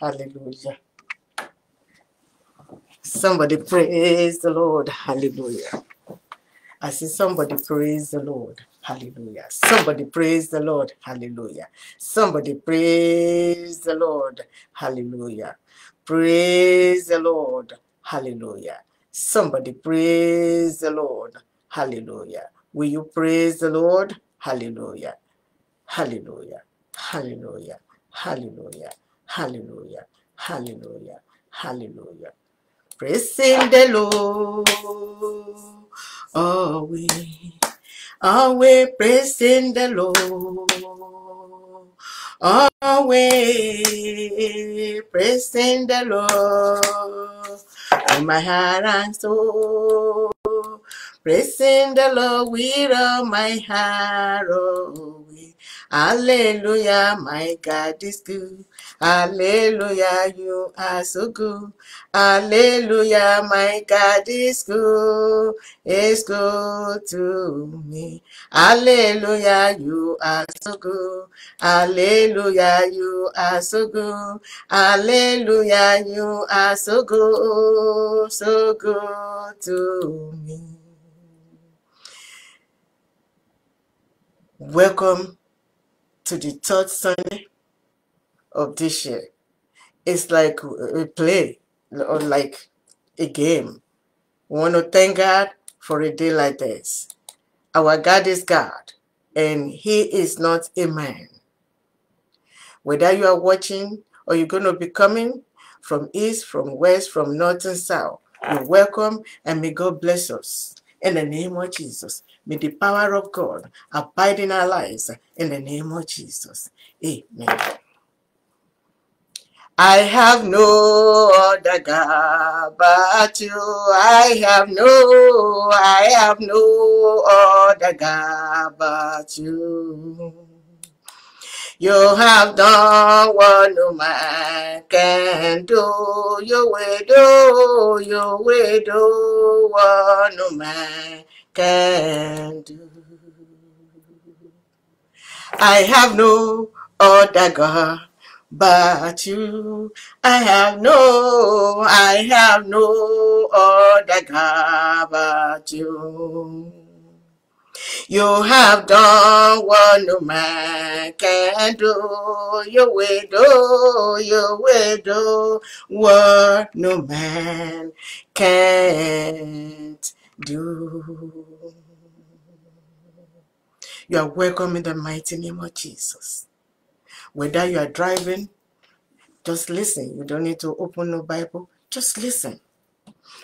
Hallelujah. Somebody praise the Lord. Hallelujah. I see somebody praise the Lord. Hallelujah. Somebody praise the Lord. Hallelujah. Somebody praise the Lord. Hallelujah. Praise the Lord. Hallelujah. Somebody praise the Lord. Hallelujah. Will you praise the Lord? Hallelujah. Hallelujah. Hallelujah. Hallelujah. Hallelujah. Hallelujah. Hallelujah. Praising the Lord. Always. Always praising the Lord. Always praising the Lord. In my heart and soul. Praising the Lord with all my heart. Always. Hallelujah, my God is good. Hallelujah, you are so good. Hallelujah, my God is good. Is good to me. Hallelujah, you are so good. Hallelujah, you are so good. Hallelujah, you are so good, so good to me. Welcome to the third Sunday of this year. It's like a play or like a game. We want to thank God for a day like this. Our God is God and He is not a man. Whether you are watching or you're going to be coming from east, from west, from north and south, you're welcome and may God bless us. In the name of Jesus. May the power of God abide in our lives. In the name of Jesus. Amen. I have no other God but you. I have no, I have no other God but you. You have done what no man can do. You will do, you will do what no man can do. I have no other God but you. I have no, I have no other God but you. You have done what no man can do. You will do, you will do what no man can't do. You are welcome in the mighty name of Jesus. Whether you are driving, just listen. You don't need to open no Bible. Just listen.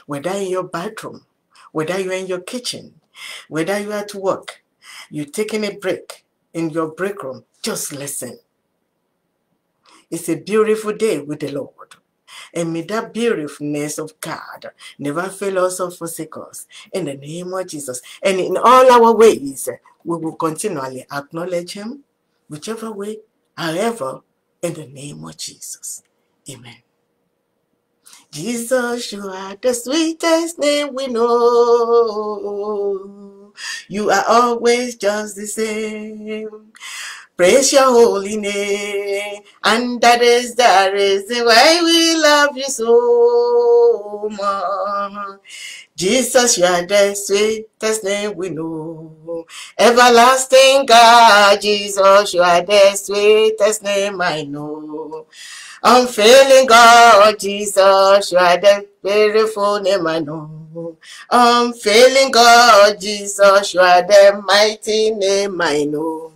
Whether in your bathroom, whether you're in your kitchen, whether you're at work, you're taking a break in your break room, just listen. It's a beautiful day with the Lord. And may that beautifulness of God never fail us or forsake us. In the name of Jesus. And in all our ways, we will continually acknowledge Him, whichever way, however, in the name of Jesus. Amen. Jesus, you are the sweetest name we know. You are always just the same. Praise your holy name. And that is the reason why we love you so much. Jesus, you are the sweetest name we know. Everlasting God, Jesus, you are the sweetest name I know. Unfailing God, Jesus, you are the beautiful name I know. Unfailing God, Jesus, you are the mighty name I know.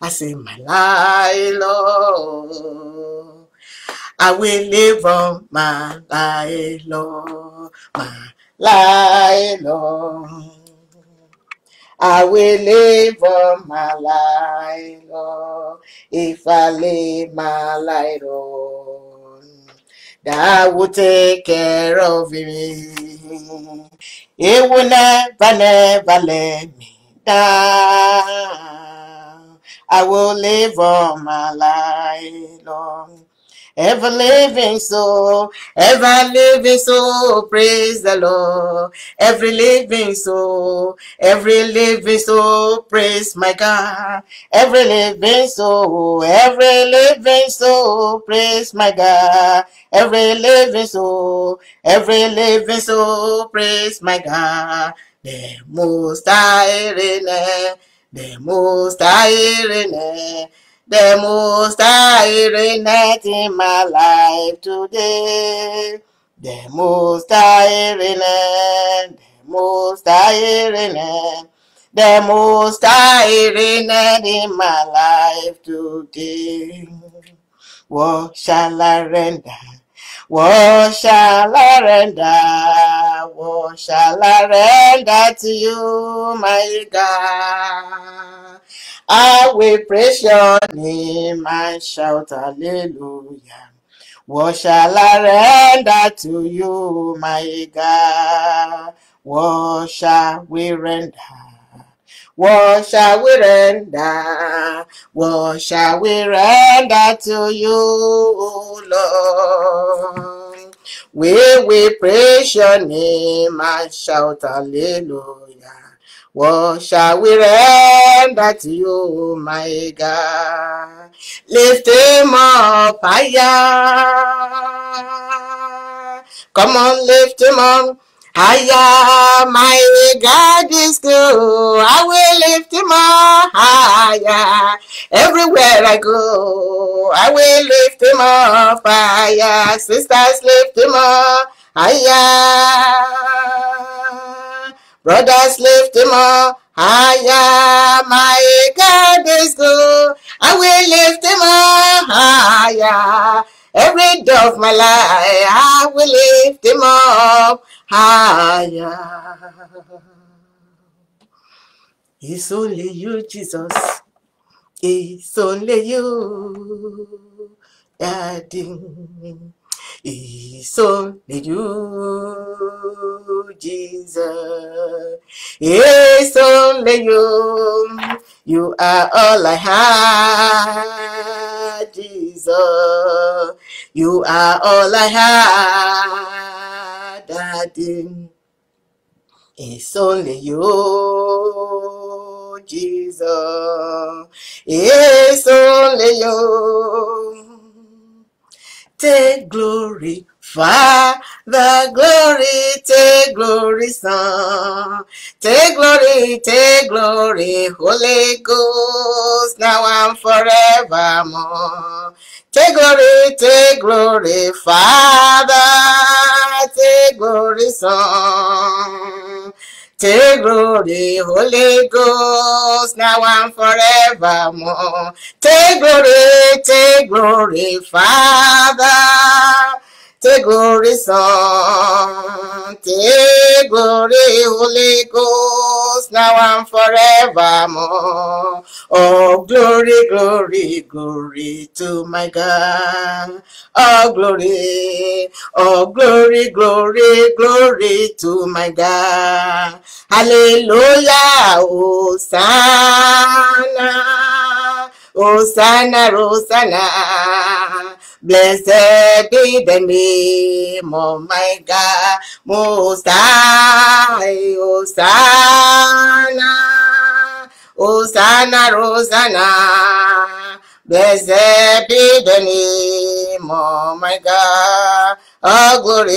I say, my life, Lord. I will live on my life, Lord. My life, Lord. I will live on my life, Lord. If I live my light on, that will take care of me. It will never, never let me down. I will live on my life long. Ever living soul, ever living soul, praise the Lord. Every living soul, every living soul, praise my God. Every living soul, every living soul, praise my God. Every living soul, every living soul, praise my God. The most high the most high. The most high reigneth in my life today. The most high reigneth, the most high reigneth, the most high in my life today. What shall I render? What shall I render? What shall I render to you, my God? I will praise your name and shout hallelujah. What shall I render to you, my God? What shall we render? What shall we render? What shall we render to you, Lord? We will praise your name and shout hallelujah. What shall we render to you, my God? Lift him up higher. Come on, lift him up higher. My God is good. I will lift him up higher. Everywhere I go, I will lift him up higher. Sisters, lift him up higher. Brothers, lift him up higher. My God is good. I will lift him up higher. Every day of my life, I will lift him up higher. It's only you, Jesus. It's only you, Daddy. It's only you, Jesus. It's only you. You are all I have, Jesus. You are all I have, Daddy. It's only you, Jesus. It's only you. Take glory, Father, glory, take glory, Son. Take glory, take glory, Holy Ghost, now and forevermore. Take glory, take glory, Father, take glory, Son. Take glory, Holy Ghost, now and forevermore. Take glory, take glory, Father. Take glory, Son. Take glory, Holy Ghost, now and forevermore. Oh, glory, glory, glory to my God. Oh, glory, oh, glory, glory, glory to my God. Hallelujah, Hosanna, Hosanna, Hosanna. Blessed be the name of my God, Most High, Hosanna, Hosanna, Hosanna. Blessed be the name of my God. Oh, glory,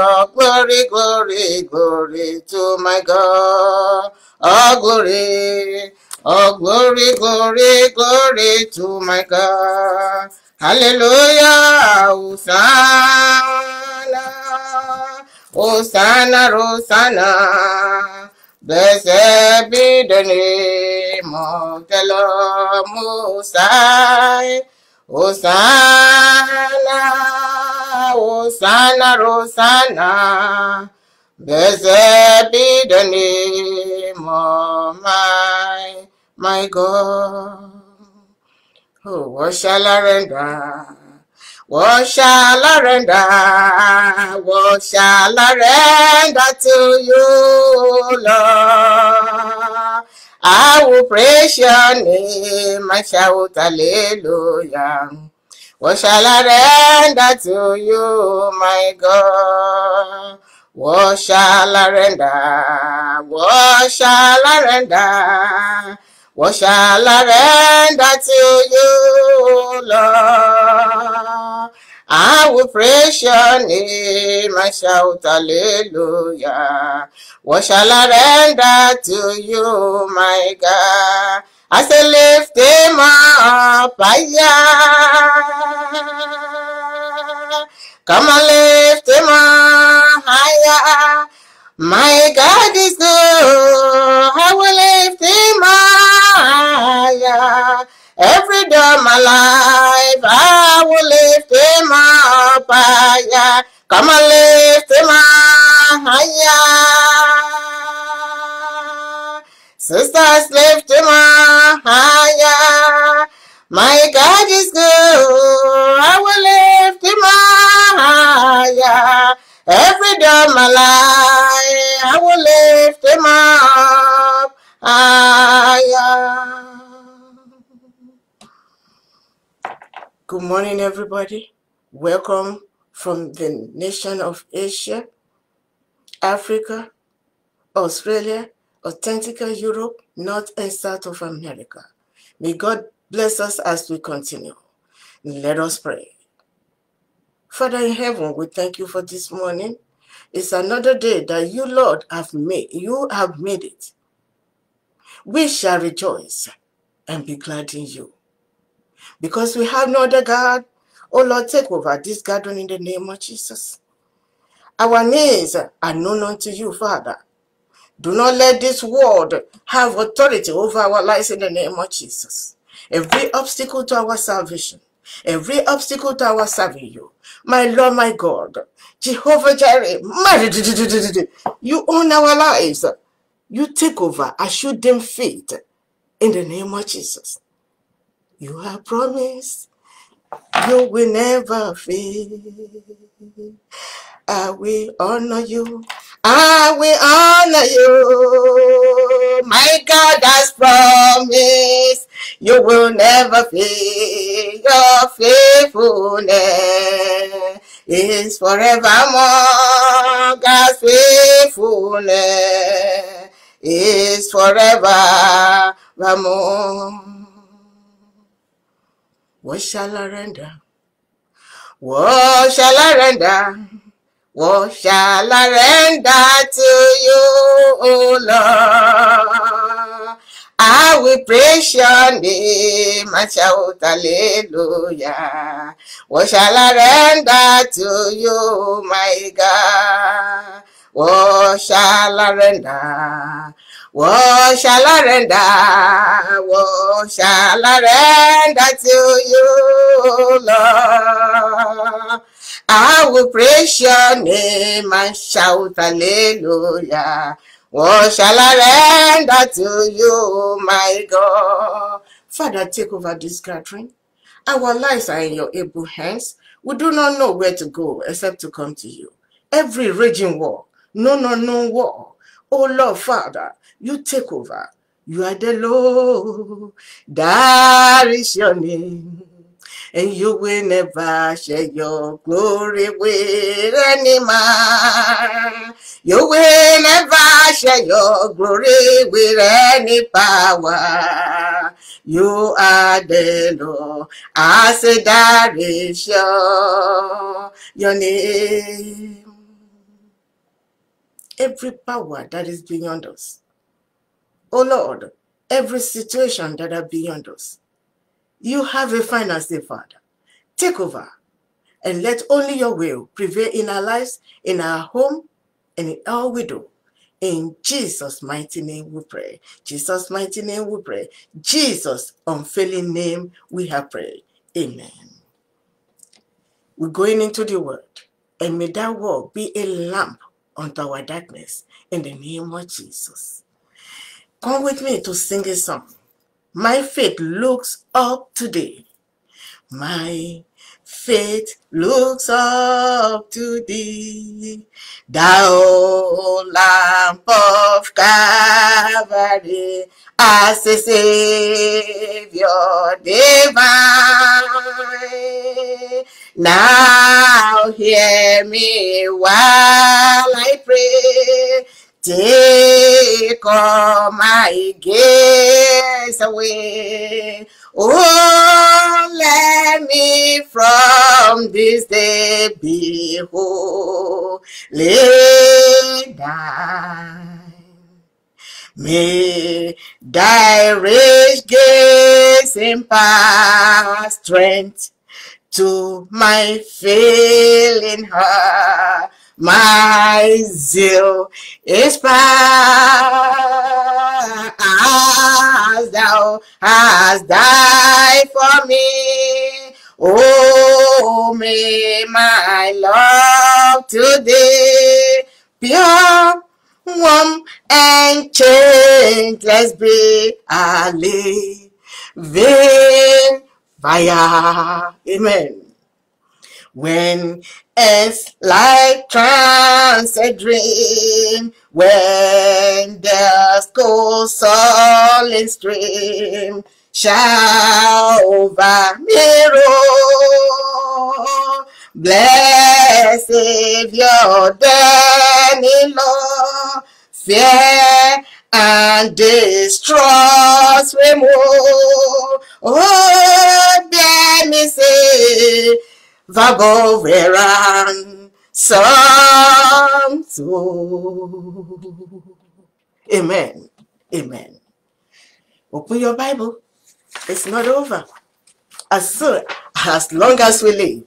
oh, glory, glory, glory to my God. Oh, glory, oh, glory, glory, glory to my God. Hallelujah, Hosanna, Hosanna, Hosanna. Blessed be the name of the Lord Most High. Hosanna, Hosanna, Hosanna. Blessed be the name of my, my God. Oh, what shall I render? What shall I render? What shall I render to you, Lord? I will praise your name, I shout hallelujah. What shall I render to you, my God? What shall I render? What shall I render? What shall I render to you, Lord? I will praise your name and shout hallelujah. What shall I render to you, my God? I say lift him up higher. Come on, lift him up higher. My God is good. I will lift him higher. Every day of my life, I will lift him up higher. Come on, lift him up higher. Sisters, lift him up higher. My God is good. I will lift him higher. Every day of my life, I will lift him up higher. Good morning, everybody. Welcome from the nation of Asia, Africa, Australia, Antarctica Europe, North and South of America. May God bless us as we continue. Let us pray. Father in heaven, we thank you for this morning. It's another day that you, Lord, have made. You have made it. We shall rejoice and be glad in you. Because we have no other God. Oh Lord, take over this gathering in the name of Jesus. Our needs are known unto you, Father. Do not let this world have authority over our lives in the name of Jesus. Every obstacle to our salvation, every obstacle to our serving you, my Lord, my God, Jehovah Jireh, you own our lives. You take over. I shoot them feet in the name of Jesus. You have promised you will never fail. I will honor you. I will honor you. My God has promised you will never fail. Your faithfulness is forevermore. God's faithfulness is forevermore. What shall I render? What shall I render? What shall I render to you, O Lord? I will praise your name and shout hallelujah. What shall I render to you, my God? What shall I render? What shall I render? What shall I render to you, Lord? I will praise your name and shout hallelujah. What shall I render to you, my God? Father, take over this gathering. Our lives are in your able hands. We do not know where to go except to come to you. Every raging war, no, no, no war. Oh Lord, Father, you take over. You are the Lord. That is your name. And you will never share your glory with any man. You will never share your glory with any power. You are the Lord. I say that is your, your name. Every power that is beyond us. Oh Lord, every situation that are beyond us. You have a say, Father. Take over and let only your will prevail in our lives, in our home, and in all we do. In Jesus' mighty name we pray. Jesus' mighty name we pray. Jesus' unfailing name we have prayed. Amen. We're going into the word. And may that word be a lamp unto our darkness in the name of Jesus. Come with me to sing a song. My faith looks up today. My faith looks up to thee, thou lamp of Calvary, as a Savior divine. Now hear me while I pray. Take all my gaze away. Oh, let me from this day be holy down. May thy rich grace impart strength to my failing heart. My zeal is as thou hast died for me. Oh, may my love today pure, warm, and changeless be a living fire. Amen. When it's like trance a dream, when the goes solid stream shall over me roll. Blessed Savior, then in fear and distrust remove. Oh, let me say, Vago veran some Amen. Amen. Open your Bible. It's not over. As soon, as long as we live,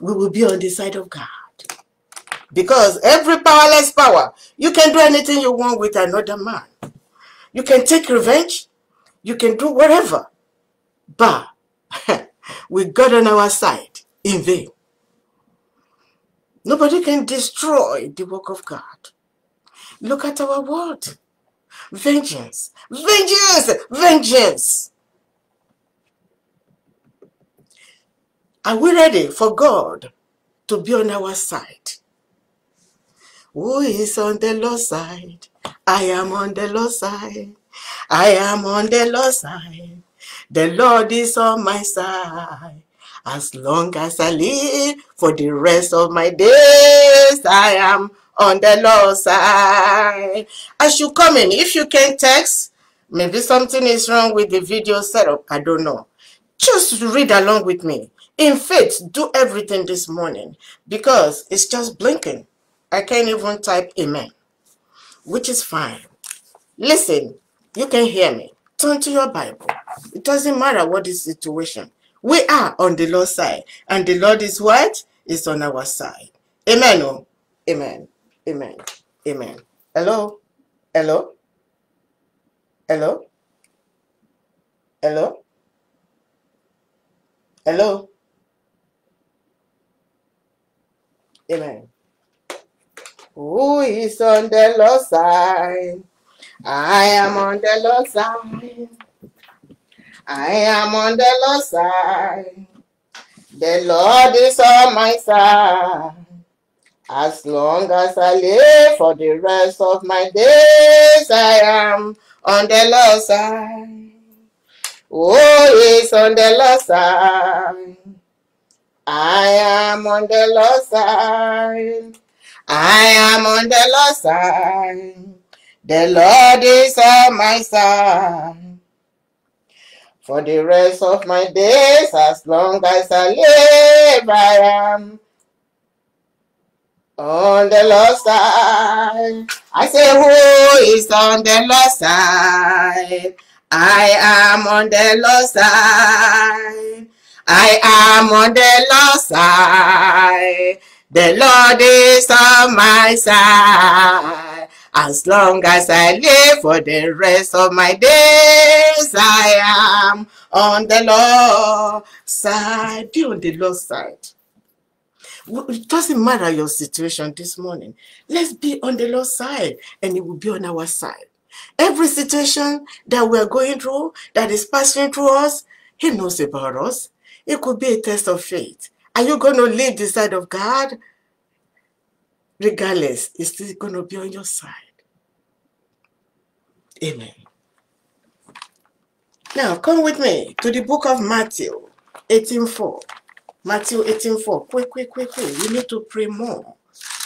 we will be on the side of God. Because every powerless power, you can do anything you want with another man. You can take revenge. You can do whatever. But with God on our side, in vain. Nobody can destroy the work of God. Look at our world. Vengeance, vengeance, vengeance. Are we ready for God to be on our side? Who is on the Lord's side? I am on the Lord's side. I am on the Lord's side. The Lord is on my side. As long as I live for the rest of my days, I am on the Lord's side. As you come in. If you can text, maybe something is wrong with the video setup. I don't know. Just read along with me. In faith, do everything this morning because it's just blinking. I can't even type amen, which is fine. Listen, you can hear me. Turn to your Bible. It doesn't matter what the situation. We are on the Lord's side. And the Lord is what? Is on our side. Amen. Oh. Amen. Amen. Amen. Hello? Hello? Hello? Hello? Hello? Amen. Who is on the Lord's side? I am on the Lord's side. I am on the Lord's side. The Lord is on my side. As long as I live for the rest of my days, I am on the Lord's side. Oh, he's on the Lord's side. I am on the Lord's side. I am on the Lord's side. The Lord is on my side. For the rest of my days, as long as I live, I am on the Lord's side. I say, who is on the Lord's side? I am on the Lord's side. I am on the Lord's side. The Lord is on my side. As long as I live for the rest of my days, I am on the Lord's side. Be on the Lord's side. It doesn't matter your situation this morning. Let's be on the Lord's side and it will be on our side. Every situation that we're going through, that is passing through us, He knows about us. It could be a test of faith. Are you going to leave the side of God? Regardless, it's still going to be on your side. Amen. Now, come with me to the book of Matthew 18.4. Matthew 18.4. Quick, quick, quick, quick. We need to pray more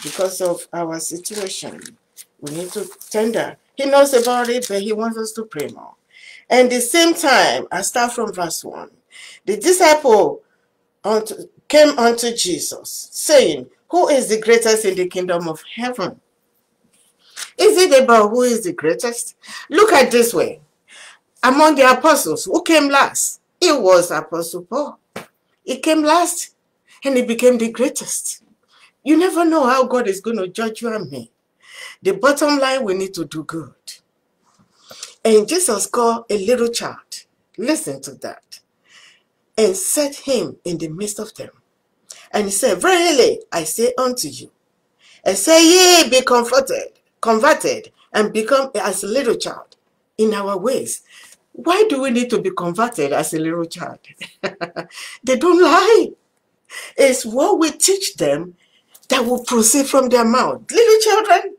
because of our situation. We need to tender. He knows about it, but he wants us to pray more. And the same time, I start from verse 1. The disciple unto, came unto Jesus, saying, Who is the greatest in the kingdom of heaven? Is it about who is the greatest? Look at this way. Among the apostles, who came last? It was Apostle Paul. He came last and he became the greatest. You never know how God is going to judge you and me. The bottom line, we need to do good. And Jesus called a little child. Listen to that. And set him in the midst of them. And he said, Verily, I say unto you, and say ye be comforted, converted, and become as a little child in our ways. Why do we need to be converted as a little child? they don't lie. It's what we teach them that will proceed from their mouth. Little children,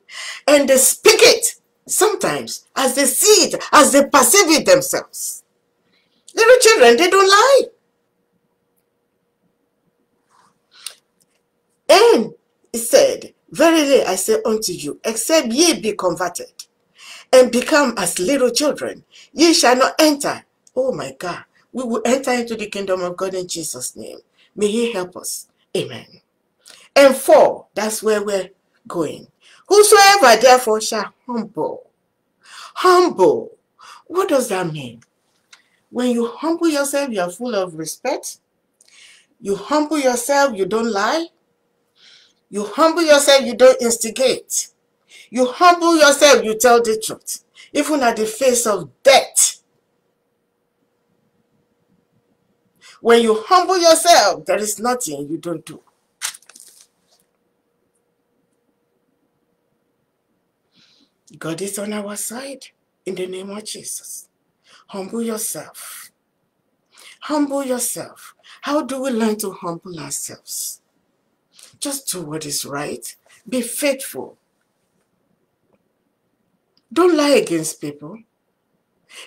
and they speak it sometimes as they see it, as they perceive it themselves. Little children, they don't lie. And he said, Verily I say unto you, except ye be converted and become as little children, ye shall not enter. Oh my God, we will enter into the kingdom of God in Jesus' name. May he help us. Amen. And four, that's where we're going. Whosoever therefore shall humble. Humble. What does that mean? When you humble yourself, you are full of respect. You humble yourself, you don't lie. You humble yourself, you don't instigate. You humble yourself, you tell the truth. Even at the face of death. When you humble yourself, there is nothing you don't do. God is on our side in the name of Jesus. Humble yourself. Humble yourself. How do we learn to humble ourselves? Just do what is right. Be faithful. Don't lie against people.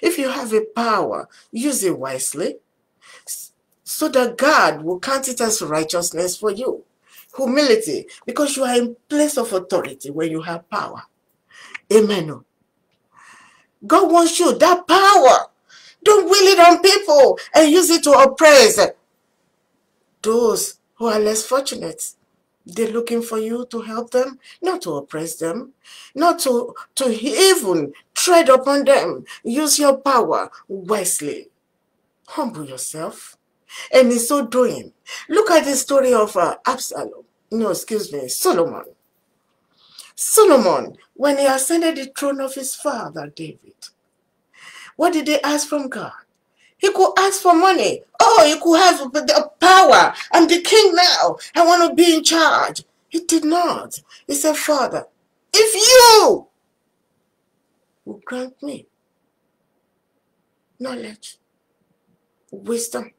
If you have a power, use it wisely so that God will count it as righteousness for you. Humility, because you are in place of authority when you have power. Amen. God wants you that power. Don't will it on people and use it to oppress those who are less fortunate. They're looking for you to help them, not to oppress them, not to, to even tread upon them. Use your power wisely. Humble yourself. And in so doing, look at the story of uh, Absalom. No, excuse me, Solomon. Solomon, when he ascended the throne of his father David, what did they ask from God? He could ask for money. Oh, you could have the power. I'm the king now. I want to be in charge. He did not. He said, Father, if you will grant me knowledge, wisdom,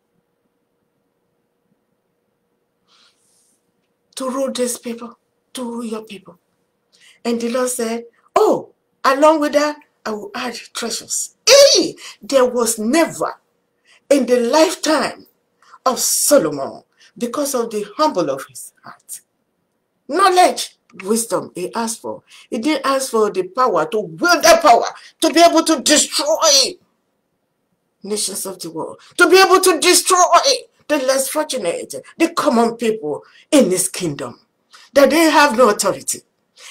to rule these people, to rule your people. And the Lord said, Oh, along with that, I will add treasures. Hey, there was never in the lifetime of Solomon because of the humble of his heart. Knowledge, wisdom he asked for. He didn't ask for the power to wield that power to be able to destroy nations of the world, to be able to destroy the less fortunate, the common people in his kingdom, that they have no authority.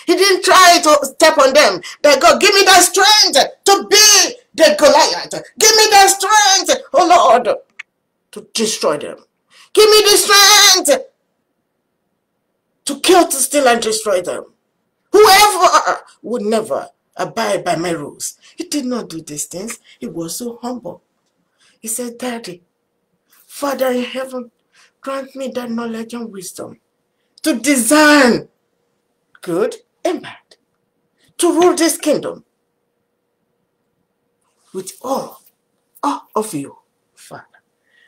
He didn't try to step on them. That God, give me that strength to be the Goliath. Give me that strength, oh Lord, to destroy them. Give me the strength to kill, to steal, and destroy them. Whoever would never abide by my rules. He did not do these things. He was so humble. He said, Daddy, Father in heaven, grant me that knowledge and wisdom to discern good and to rule this kingdom with all, all of you, Father.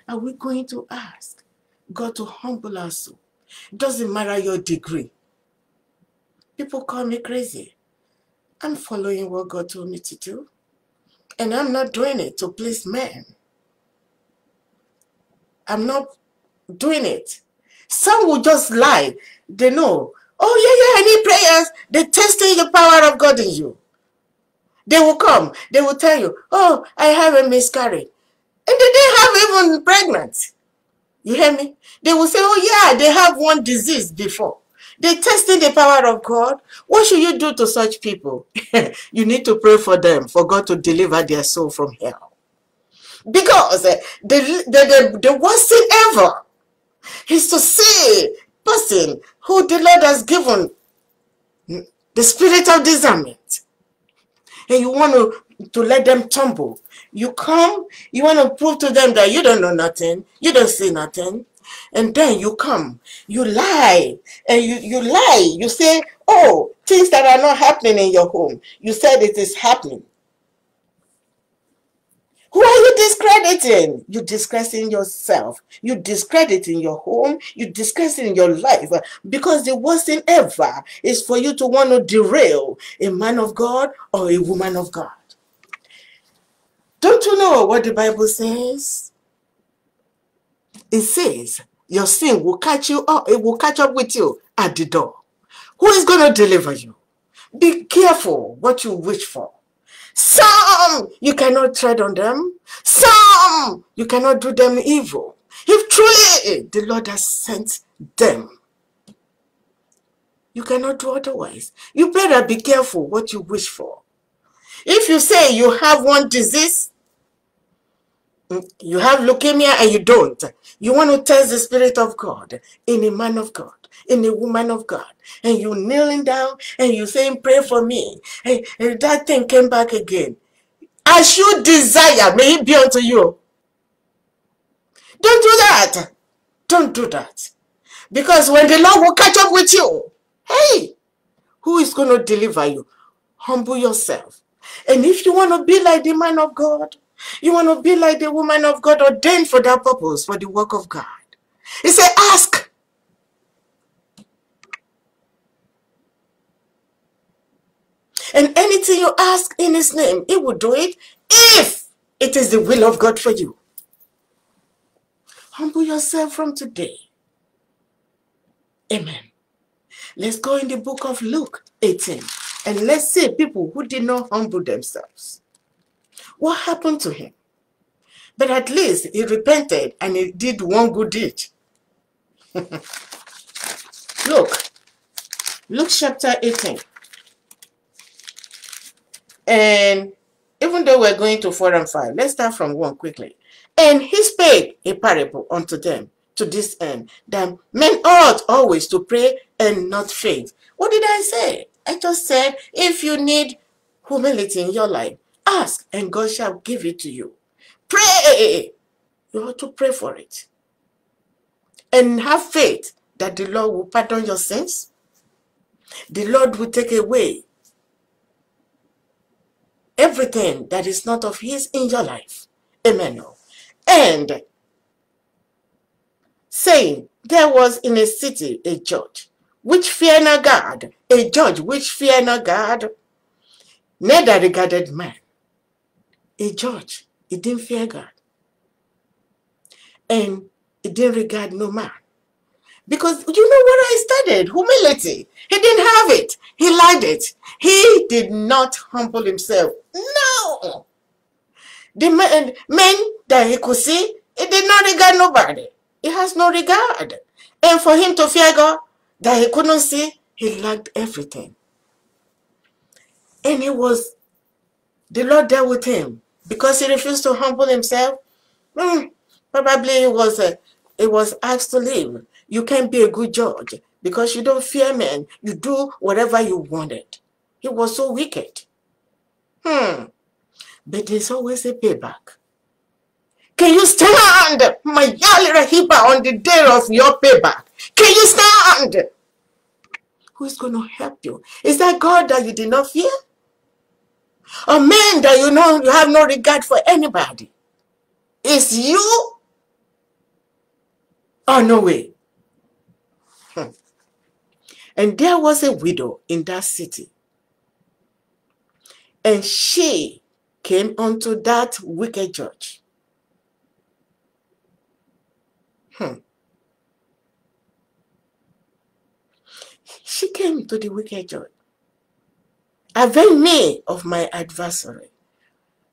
are we going to ask God to humble us? Doesn't matter your degree. People call me crazy. I'm following what God told me to do. And I'm not doing it to please men. I'm not doing it. Some will just lie. They know. Oh, yeah, yeah, I need prayers. They're testing the power of God in you. They will come. They will tell you, oh, I have a miscarriage. And they didn't have even pregnant. You hear me? They will say, oh, yeah, they have one disease before. They testing the power of God. What should you do to such people? you need to pray for them, for God to deliver their soul from hell. Because uh, the, the, the, the worst thing ever is to see person who the Lord has given the spirit of discernment. And you want to, to let them tumble. You come, you want to prove to them that you don't know nothing, you don't see nothing. And then you come, you lie, and you, you lie. You say, oh, things that are not happening in your home. You said it is happening. Who are you discrediting? You're discrediting yourself. You're discrediting your home. You're discrediting your life. Because the worst thing ever is for you to want to derail a man of God or a woman of God. Don't you know what the Bible says? It says your sin will catch you up. It will catch up with you at the door. Who is going to deliver you? Be careful what you wish for. Some you cannot tread on them. Some you cannot do them evil. If truly the Lord has sent them, you cannot do otherwise. You better be careful what you wish for. If you say you have one disease, mm, you have leukemia and you don't. You want to test the Spirit of God in a man of God, in a woman of God. And you kneeling down and you saying, pray for me. And, and that thing came back again. As you desire, may it be unto you. Don't do that. Don't do that. Because when the Lord will catch up with you, hey, who is going to deliver you? Humble yourself. And if you want to be like the man of God, you want to be like the woman of God ordained for that purpose, for the work of God. He said, ask. And anything you ask in his name, he will do it if it is the will of God for you. Humble yourself from today. Amen. Let's go in the book of Luke 18 and let's see people who did not humble themselves. What happened to him? But at least he repented and he did one good deed. Look, Luke chapter 18. And even though we're going to 4 and 5, let's start from 1 quickly. And he spake a parable unto them to this end, that men ought always to pray and not faint. What did I say? I just said, if you need humility in your life, Ask and God shall give it to you. Pray. You ought to pray for it. And have faith that the Lord will pardon your sins. The Lord will take away everything that is not of his in your life. Amen. And saying, there was in a city a judge which fear not God, a judge which fear not God, neither regarded man a judge. He didn't fear God. And he didn't regard no man. Because you know what I studied? Humility. He didn't have it. He lied it. He did not humble himself. No. The men, men that he could see, he did not regard nobody. He has no regard. And for him to fear God that he couldn't see, he lacked everything. And he was, the Lord dealt with him because he refused to humble himself, hmm, probably it was, a, it was asked to leave. You can't be a good judge because you don't fear men. You do whatever you wanted. He was so wicked. Hmm. But there's always a payback. Can you stand, my Yali Rahiba, on the day of your payback? Can you stand? Who is going to help you? Is that God that you did not fear? A man that you know you have no regard for anybody. It's you Oh, no way. And there was a widow in that city. And she came unto that wicked judge. Hmm. She came to the wicked judge. Avenge me of my adversary.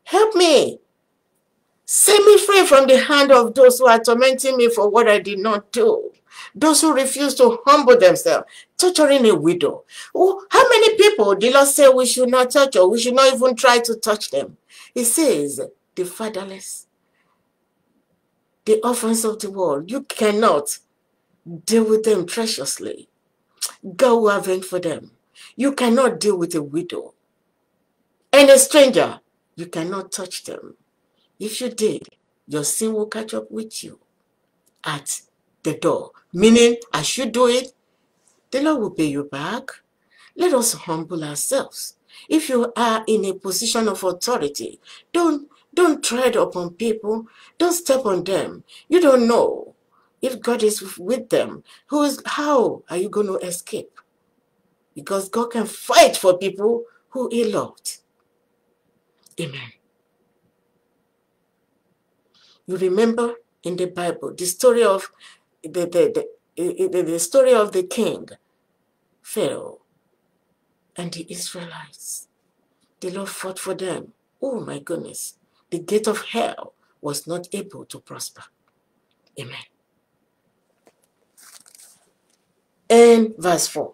Help me. Set me free from the hand of those who are tormenting me for what I did not do. Those who refuse to humble themselves, torturing a widow. Oh, how many people the Lord say we should not touch or we should not even try to touch them? He says, the fatherless, the orphans of the world. You cannot deal with them treacherously. God will avenge for them. You cannot deal with a widow and a stranger. You cannot touch them. If you did, your sin will catch up with you at the door. Meaning, as you do it, the Lord will pay you back. Let us humble ourselves. If you are in a position of authority, don't don't tread upon people. Don't step on them. You don't know if God is with them. Who is how are you going to escape? Because God can fight for people who he loved. Amen. You remember in the Bible the story of the, the, the, the, story of the king, Pharaoh, and the Israelites. The Lord fought for them. Oh my goodness. The gate of hell was not able to prosper. Amen. And verse 4.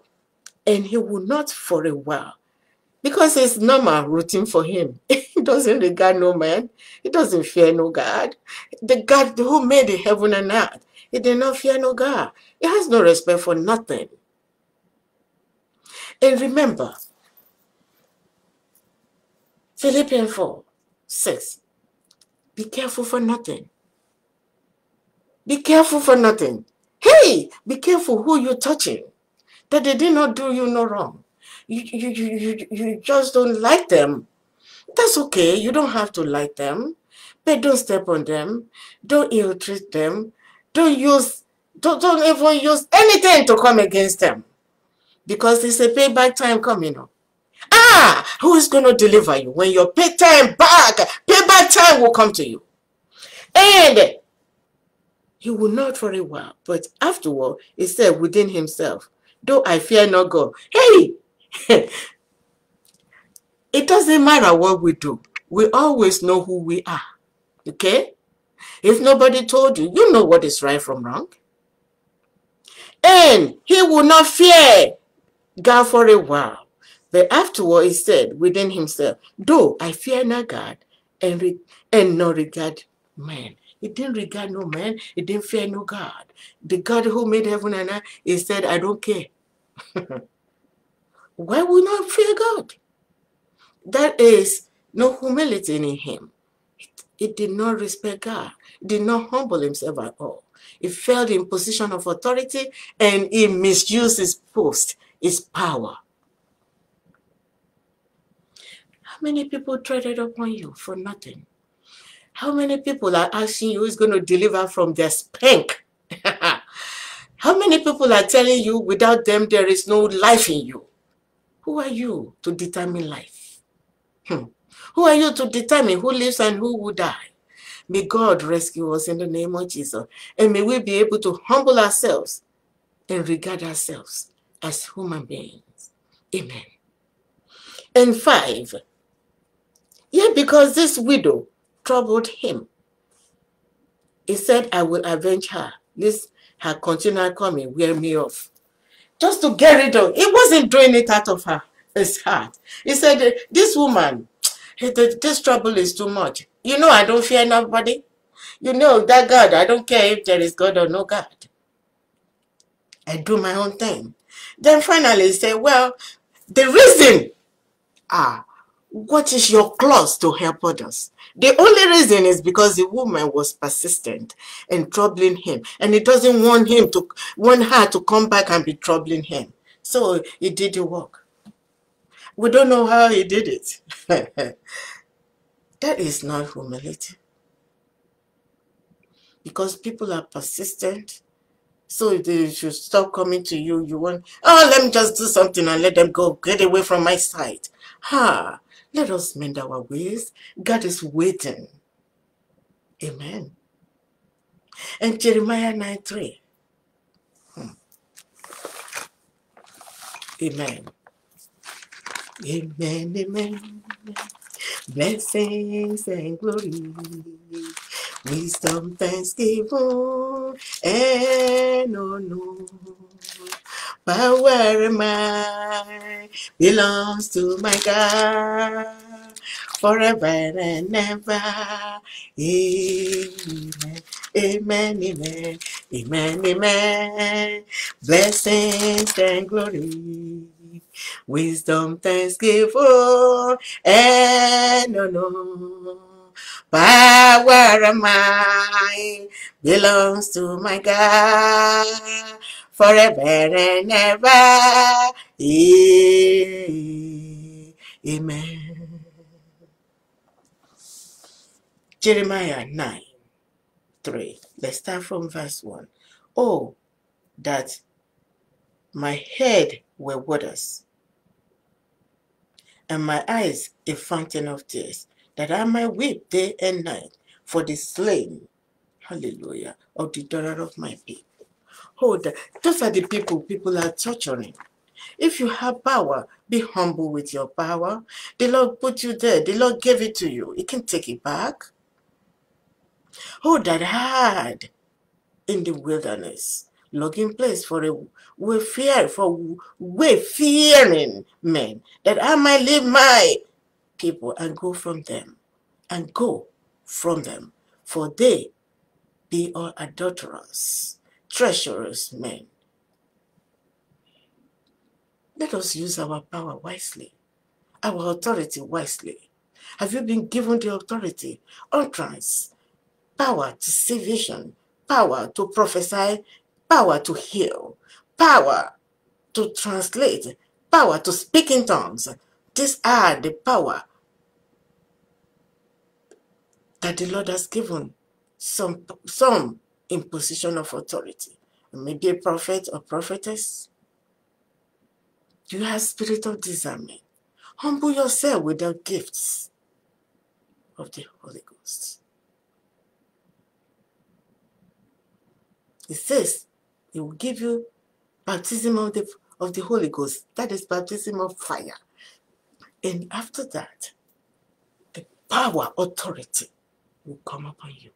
And he will not for a while because it's normal routine for him. he doesn't regard no man. He doesn't fear no God. The God who made the heaven and earth, he did not fear no God. He has no respect for nothing. And remember, Philippians 4, 6. Be careful for nothing. Be careful for nothing. Hey, be careful who you're touching. That they did not do you no wrong you, you, you, you, you just don't like them. That's okay. You don't have to like them. But don't step on them. Don't ill treat them. Don't use, don't, don't even use anything to come against them. Because it's a payback time coming up. Ah, who is going to deliver you? When your pay time back, payback time will come to you. And he will not for a while, but afterward, he said within himself, though I fear not God. Hey, it doesn't matter what we do. We always know who we are. Okay? If nobody told you, you know what is right from wrong. And he will not fear God for a while. But afterward he said within himself, though I fear not God and, and not regard man. He didn't regard no man. He didn't fear no God. The God who made heaven and earth, he said, I don't care. Why would not fear God? That is no humility in him. He did not respect God. Did not humble himself at all. He felt in position of authority and he misused his post, his power. How many people treaded upon you for nothing? How many people are asking you who's going to deliver from their spank? How many people are telling you without them there is no life in you? Who are you to determine life? Hmm. Who are you to determine who lives and who will die? May God rescue us in the name of Jesus. And may we be able to humble ourselves and regard ourselves as human beings. Amen. And five, yet because this widow troubled him, he said, I will avenge her. This her continual coming wear me off just to get rid of. He wasn't doing it out of her his heart. He said, "This woman, this trouble is too much. You know, I don't fear nobody. You know that God. I don't care if there is God or no God. I do my own thing." Then finally, say, "Well, the reason, ah, what is your clause to help others? The only reason is because the woman was persistent and troubling him, and he doesn't want him to want her to come back and be troubling him. So he did the work. We don't know how he did it. that is not humility. Because people are persistent So if they should stop coming to you. You want, oh, let me just do something and let them go. Get away from my sight. Ha! Let us mend our ways. God is waiting. Amen. And Jeremiah 9 3. Hmm. Amen. Amen, amen. Blessings and glory, wisdom, thanksgiving, and honor. Power and might belongs to my God forever and ever. Amen. Amen, amen, amen, amen. Blessings and glory, wisdom, thanksgiving, and no honor. Power and might belongs to my God forever and ever. Amen. Jeremiah 9 3. Let's start from verse 1. Oh, that my head were waters, and my eyes a fountain of tears, that I might weep day and night for the slain, hallelujah, of the daughter of my people. Oh, that, those are the people people are torturing. If you have power, be humble with your power. The Lord put you there. The Lord gave it to you. You can take it back. Oh, that hard in the wilderness, looking place for a way fear for way fearing men, that I might leave my people and go from them, and go from them, for they be all adulterers, treacherous men. Let us use our power wisely, our authority wisely. Have you been given the authority? Utterance, power to see vision, power to prophesy, power to heal, power to translate, power to speak in tongues. These are the power that the Lord has given some, some in position of authority. Maybe a prophet or prophetess. You have spirit of discernment. Humble yourself with the gifts of the Holy Ghost. It says he will give you baptism of the of the Holy Ghost. That is baptism of fire. And after that, the power, authority will come upon you.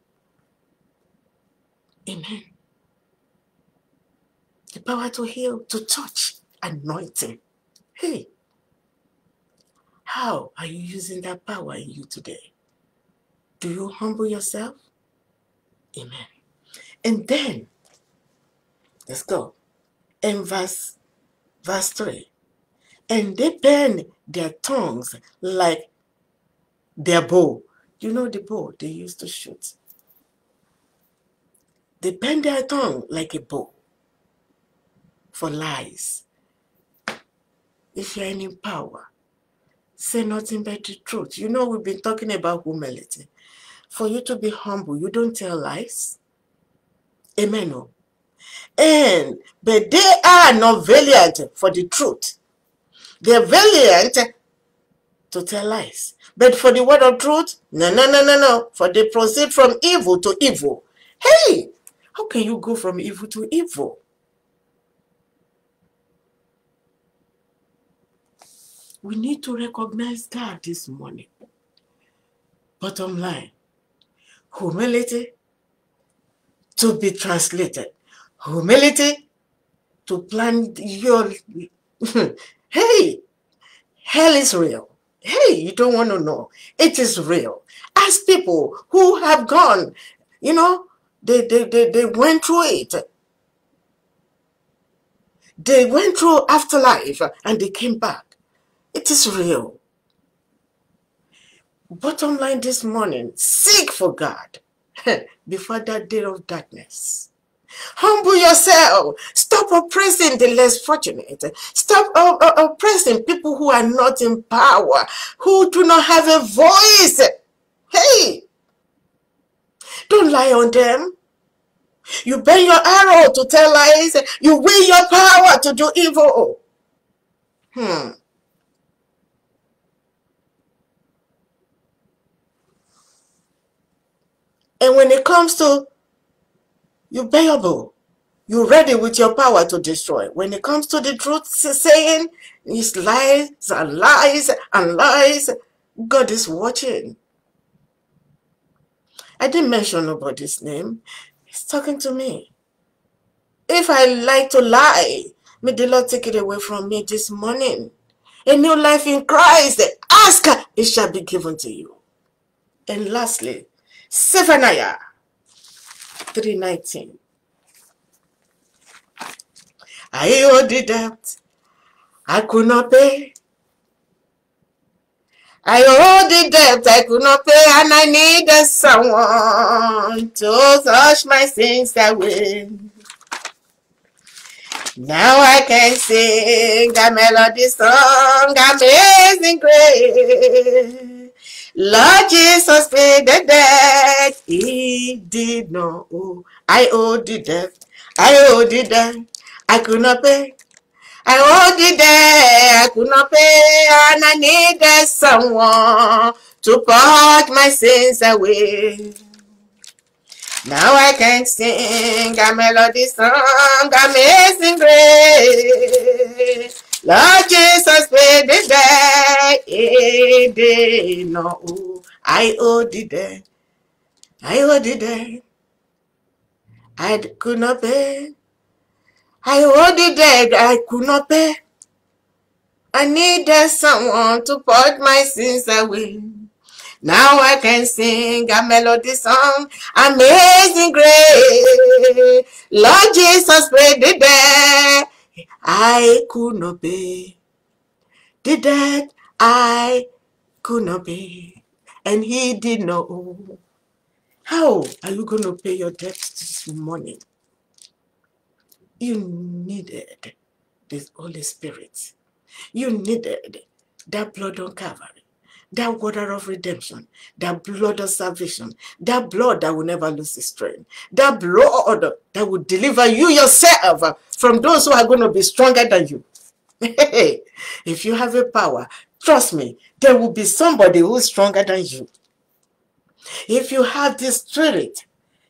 Amen. The power to heal, to touch, anointing. Hey, how are you using that power in you today? Do you humble yourself? Amen. And then, let's go. In verse, verse 3. And they bend their tongues like their bow. You know the bow they used to shoot. They bend their tongue like a bow for lies. If you're in power, say nothing but the truth. You know, we've been talking about humility. For you to be humble, you don't tell lies. Amen. Oh. And but they are not valiant for the truth. They're valiant to tell lies. But for the word of truth, no, no, no, no, no. For they proceed from evil to evil. Hey, how can you go from evil to evil? We need to recognize God this morning. Bottom line, humility to be translated. Humility to plan your. hey, hell is real. Hey, you don't want to know. It is real. As people who have gone, you know, they, they, they, they went through it. They went through afterlife and they came back. It is real. Bottom line this morning, seek for God before that day of darkness. Humble yourself. Stop oppressing the less fortunate. Stop oppressing people who are not in power, who do not have a voice. Hey, don't lie on them. You bend your arrow to tell lies. You wield your power to do evil. Hmm. And when it comes to you bearable, you're ready with your power to destroy. When it comes to the truth saying, it's lies and lies and lies. God is watching. I didn't mention nobody's name. He's talking to me. If I like to lie, may the Lord take it away from me this morning. A new life in Christ. Ask, it shall be given to you. And lastly, Zephaniah 3.19. I owed the debt I could not pay. I owed the debt I could not pay and I needed someone to wash my sins away. Now I can sing a melody song, amazing grace. Lord Jesus paid the debt he did not owe. I owe the debt, I owed the debt, I could not pay. I owed the debt, I could not pay, and I needed someone to purge my sins away. Now I can sing a melody song, amazing grace. Lord Jesus debt, he did not. I owed the debt, I owed the debt, I could not pay. I owed the debt I could not pay. I needed someone to purge my sins away. Now I can sing a melody song, amazing grace. Lord Jesus paid the debt I could not pay. The debt I could not pay. And he did not owe. How are you going to pay your debt this morning? You needed the Holy Spirit. You needed that blood on Calvary, that water of redemption, that blood of salvation, that blood that will never lose its strength, that blood that will deliver you yourself from those who are going to be stronger than you. if you have a power, trust me, there will be somebody who is stronger than you. If you have this spirit,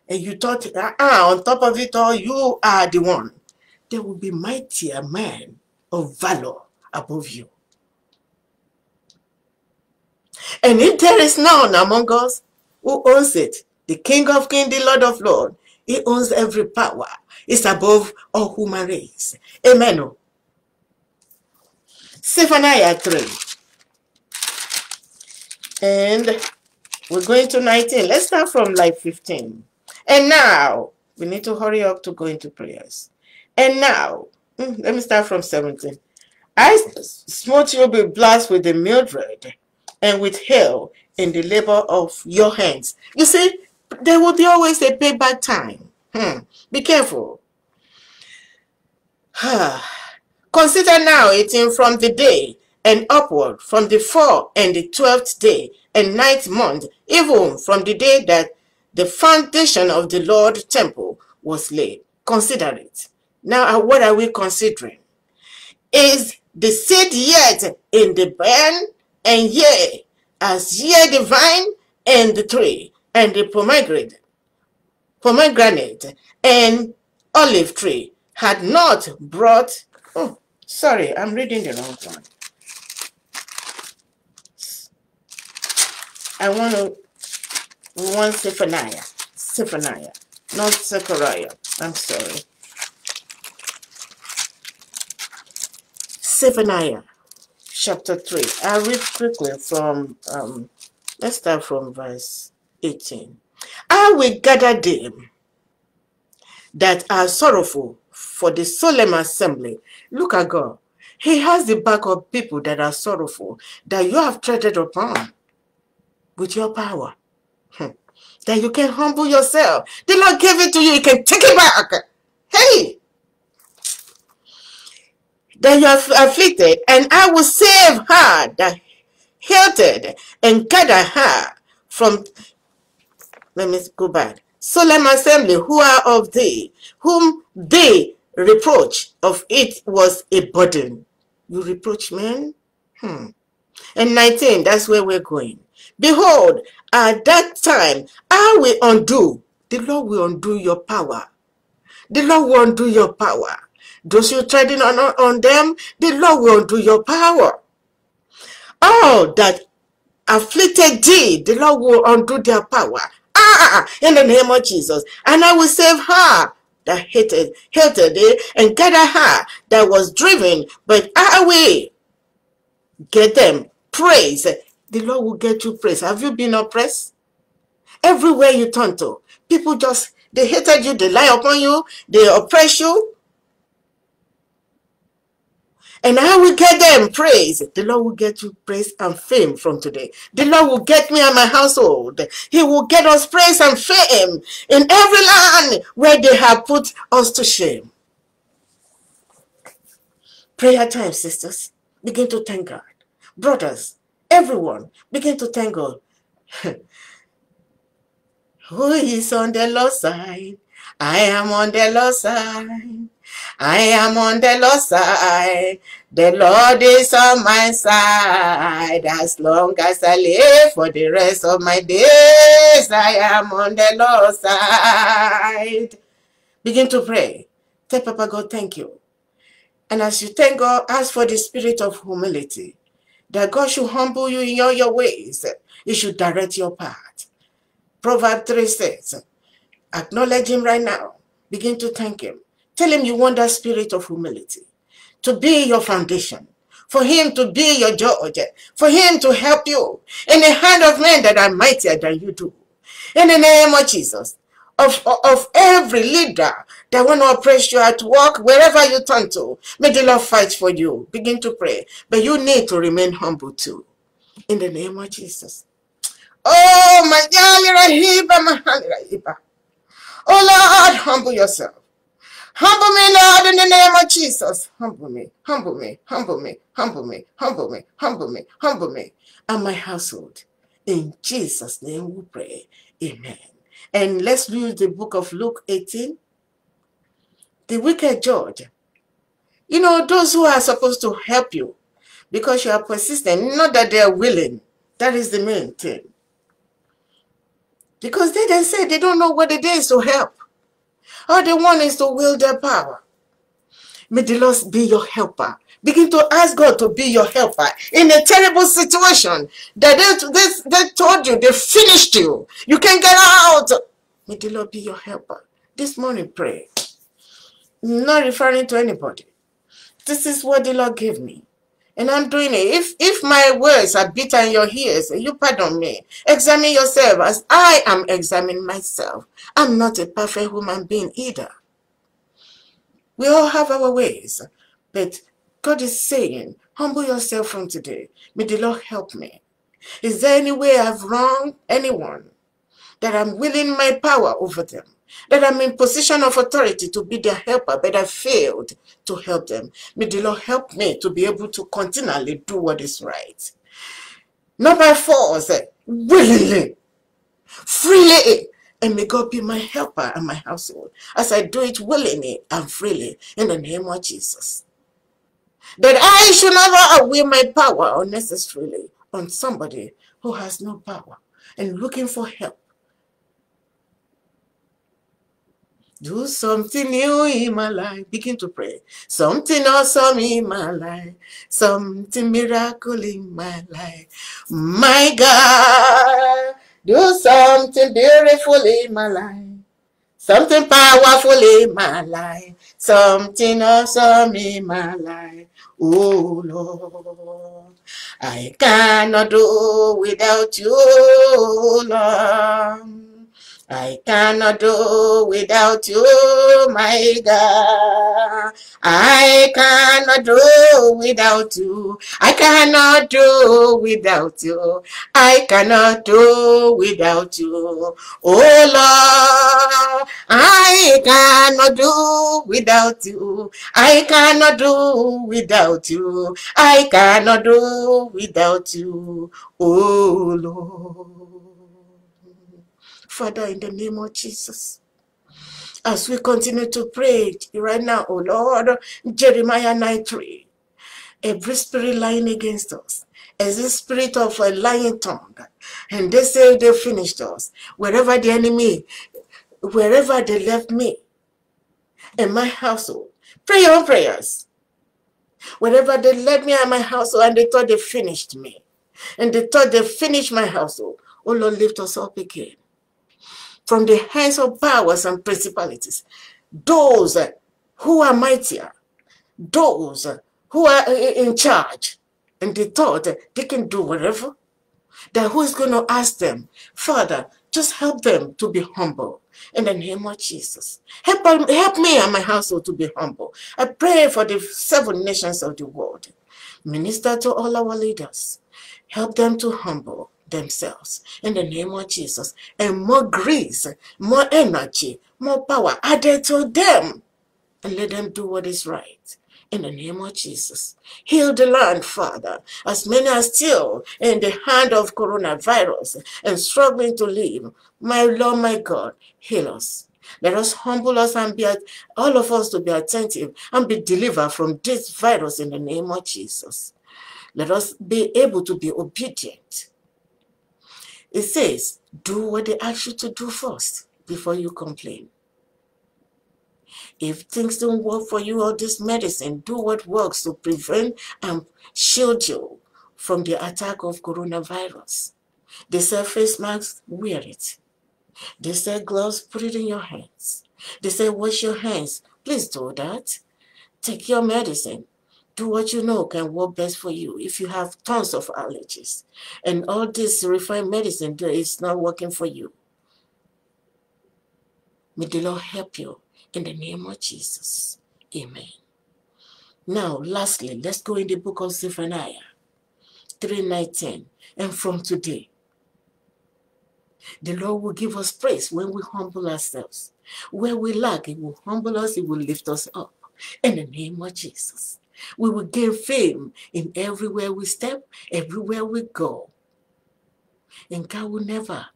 and you thought, ah, on top of it all, you are the one, there will be mightier men of valor above you. And if there is none among us who owns it, the King of Kings, the Lord of Lords, he owns every power. He's above all human race. Amen. Zephaniah 3. And we're going to 19. Let's start from like 15. And now, we need to hurry up to go into prayers. And now, mm, let me start from 17. I smote you be blessed with the mildew and with hail in the labor of your hands. You see, there will be always a payback time. Hmm. Be careful. Consider now eating from the day and upward, from the fourth and the twelfth day and ninth month, even from the day that the foundation of the Lord temple was laid. Consider it. Now, what are we considering? Is the seed yet in the barn, and yea, as ye the vine and the tree, and the pomegranate, pomegranate and olive tree had not brought, oh, sorry, I'm reading the wrong one. I want to, want Zephaniah, Zephaniah, not Zechariah, I'm sorry. Zephaniah chapter 3. I'll read quickly from, um, let's start from verse 18. I will gather them that are sorrowful for the solemn assembly. Look at God. He has the back of people that are sorrowful, that you have treaded upon with your power. Hmm. That you can humble yourself. The Lord gave it to you, you can take it back. Hey, are afflicted, and I will save her that hated and gather her from. Let me go back. solemn assembly who are of thee, whom they reproach of it was a burden. You reproach men? Hmm. And 19, that's where we're going. Behold, at that time, I will undo, the Lord will undo your power. The Lord will undo your power. Those you treading on, on them, the Lord will undo your power. All that afflicted thee, the Lord will undo their power. Ah, in the name of Jesus. And I will save her that hated, hated it and gather her that was driven, but will get them praise. The Lord will get you praise. Have you been oppressed? Everywhere you turn to, people just, they hated you, they lie upon you, they oppress you. And I will get them praise. The Lord will get you praise and fame from today. The Lord will get me and my household. He will get us praise and fame in every land where they have put us to shame. Prayer time, sisters. Begin to thank God. Brothers, everyone, begin to thank God. Who is on the Lord side? I am on the Lord side. I am on the Lord's side. The Lord is on my side. As long as I live for the rest of my days, I am on the Lord's side. Begin to pray. Tell Papa God, thank you. And as you thank God, ask for the spirit of humility. That God should humble you in all your ways. He should direct your path. Proverb 3 says, acknowledge him right now. Begin to thank him. Tell him you want that spirit of humility to be your foundation, for him to be your judge, for him to help you in the hand of men that are mightier than you do. In the name of Jesus, of, of every leader that want to oppress you at work, wherever you turn to, may the Lord fight for you. Begin to pray. But you need to remain humble too. In the name of Jesus. Oh, my Oh, Lord, humble yourself. Humble me, Lord, in the name of Jesus. Humble me, humble me, humble me, humble me, humble me, humble me, humble me, and my household. In Jesus' name we pray. Amen. And let's read the book of Luke 18. The wicked judge. You know, those who are supposed to help you because you are persistent, not that they are willing. That is the main thing. Because they then say they don't know what it is to help. All they want is to wield their power. May the Lord be your helper. Begin to ask God to be your helper in a terrible situation that they, they, they told you, they finished you. You can't get out. May the Lord be your helper. This morning, pray. Not referring to anybody. This is what the Lord gave me. And I'm doing it. If if my words are bitter in your ears, you pardon me. Examine yourself as I am examining myself. I'm not a perfect human being either. We all have our ways. But God is saying, humble yourself from today. May the Lord help me. Is there any way I've wronged anyone that I'm willing my power over them? That I'm in position of authority to be their helper, but I failed to help them. May the Lord help me to be able to continually do what is right. Not by force, eh, willingly, freely. And may God be my helper and my household as I do it willingly and freely in the name of Jesus. That I should never away my power unnecessarily on somebody who has no power and looking for help Do something new in my life. Begin to pray. Something awesome in my life. Something miracle in my life. My God, do something beautiful in my life. Something powerful in my life. Something awesome in my life. Oh Lord, I cannot do without you, Lord. I cannot do without you, my God. I cannot do without you. I cannot do without you. I cannot do without you. Oh Lord, I cannot do without you. I cannot do without you. I cannot do without you. Oh Lord. Father, in the name of Jesus. As we continue to pray right now, oh Lord, Jeremiah 9 3. Every spirit lying against us, as a spirit of a lying tongue, and they say they finished us. Wherever the enemy, wherever they left me, in my household, pray your prayers. Wherever they left me and my household, and they thought they finished me, and they thought they finished my household, oh Lord, lift us up again from the hands of powers and principalities. Those uh, who are mightier, those uh, who are uh, in charge, and they thought they can do whatever. That who is going to ask them, Father, just help them to be humble in the name of Jesus. Help, um, help me and my household to be humble. I pray for the seven nations of the world. Minister to all our leaders. Help them to humble themselves in the name of Jesus. And more grace, more energy, more power added to them. And let them do what is right. In the name of Jesus. Heal the land, Father. As many are still in the hand of coronavirus and struggling to live. My Lord, my God, heal us. Let us humble us and be all of us to be attentive and be delivered from this virus in the name of Jesus. Let us be able to be obedient it says, do what they ask you to do first before you complain. If things don't work for you or this medicine, do what works to prevent and shield you from the attack of coronavirus. They say face masks, wear it. They say gloves, put it in your hands. They say wash your hands. Please do that. Take your medicine do what you know can work best for you. If you have tons of allergies and all this refined medicine is not working for you, may the Lord help you in the name of Jesus. Amen. Now, lastly, let's go in the book of Zephaniah 3.19. And from today, the Lord will give us praise when we humble ourselves. Where we lack, He will humble us, He will lift us up. In the name of Jesus. We will gain fame in everywhere we step, everywhere we go. And God will never,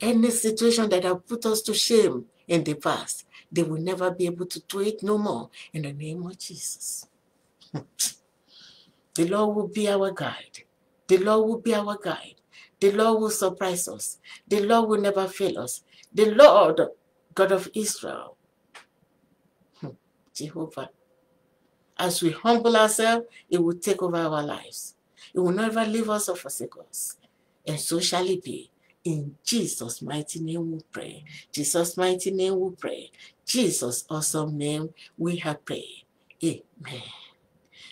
any situation that have put us to shame in the past, they will never be able to do it no more in the name of Jesus. the Lord will be our guide. The Lord will be our guide. The Lord will surprise us. The Lord will never fail us. The Lord, God of Israel, Jehovah, as we humble ourselves, it will take over our lives. It will never leave us or forsake us. And so shall it be. In Jesus' mighty name we pray. Jesus' mighty name we pray. Jesus' awesome name we have prayed. Amen.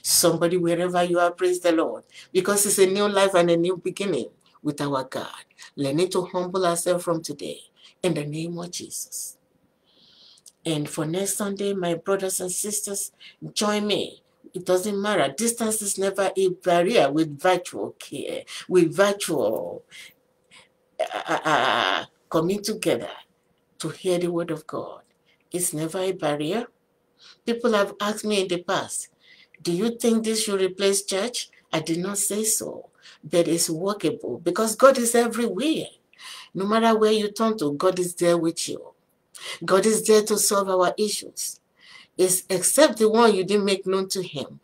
Somebody, wherever you are, praise the Lord. Because it's a new life and a new beginning with our God. Learning to humble ourselves from today. In the name of Jesus. And for next Sunday, my brothers and sisters, join me. It doesn't matter. Distance is never a barrier with virtual care, with virtual uh, uh, uh, coming together to hear the word of God. It's never a barrier. People have asked me in the past, do you think this should replace church? I did not say so, but it's workable because God is everywhere. No matter where you turn to, God is there with you. God is there to solve our issues. It's except the one you didn't make known to him.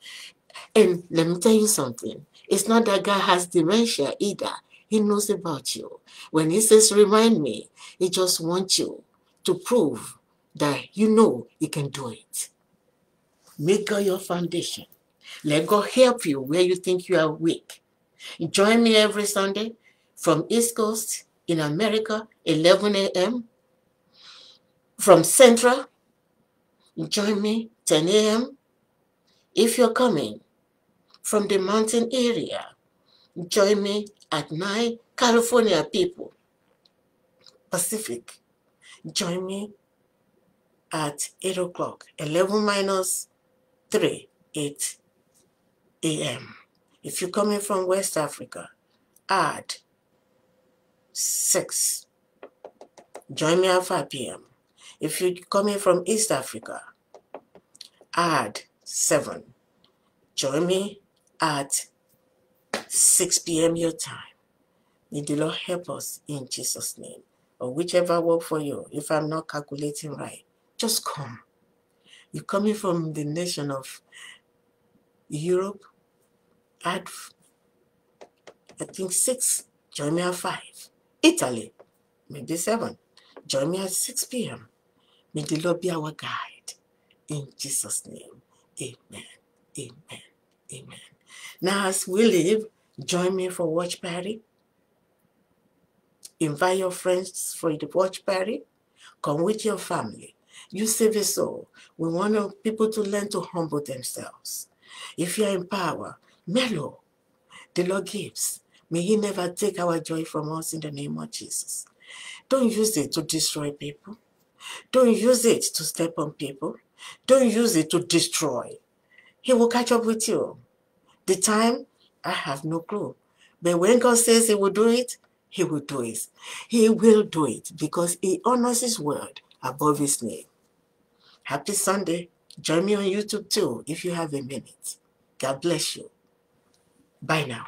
And let me tell you something. It's not that God has dementia either. He knows about you. When he says, remind me, he just wants you to prove that you know he can do it. Make God your foundation. Let God help you where you think you are weak. Join me every Sunday from East Coast in America, 11 a.m from Central. Join me 10 a.m. If you're coming from the mountain area, join me at 9 California people. Pacific. Join me at 8 o'clock, 11 minus 3, 8 a.m. If you're coming from West Africa, add 6. Join me at 5 p.m. If you're coming from East Africa, add 7. Join me at 6 p.m. your time. May the Lord help us in Jesus' name. or whichever work for you, if I'm not calculating right, just come. You're coming from the nation of Europe, add, I think, six, join me at five. Italy, maybe seven, join me at 6 p.m. May the Lord be our guide. In Jesus' name, amen, amen, amen. Now, as we leave, join me for watch party. Invite your friends for the watch party. Come with your family. You save a soul. We want people to learn to humble themselves. If you are in power, mellow. The Lord gives. May He never take our joy from us in the name of Jesus. Don't use it to destroy people. Don't use it to step on people. Don't use it to destroy. He will catch up with you. The time, I have no clue. But when God says He will do it, He will do it. He will do it because He honors His word above His name. Happy Sunday. Join me on YouTube too if you have a minute. God bless you. Bye now.